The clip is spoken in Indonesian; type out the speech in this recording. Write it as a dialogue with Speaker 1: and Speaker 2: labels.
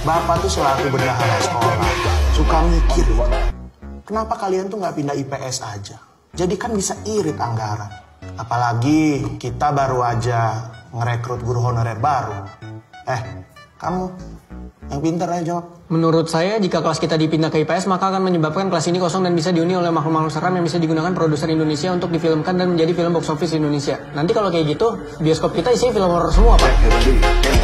Speaker 1: Bapak tuh selaku bendahara sekolah, suka mikir. Kenapa kalian tuh nggak pindah IPS aja? Jadi kan bisa irit anggaran. Apalagi kita baru aja ngerekrut guru honorer baru. Eh, kamu yang pintar aja jawab.
Speaker 2: Menurut saya, jika kelas kita dipindah ke IPS, maka akan menyebabkan kelas ini kosong dan bisa diuni oleh makhluk-makhluk seram yang bisa digunakan produser Indonesia untuk difilmkan dan menjadi film box office Indonesia. Nanti kalau kayak gitu, bioskop kita isi film horor semua, Pak. Eh,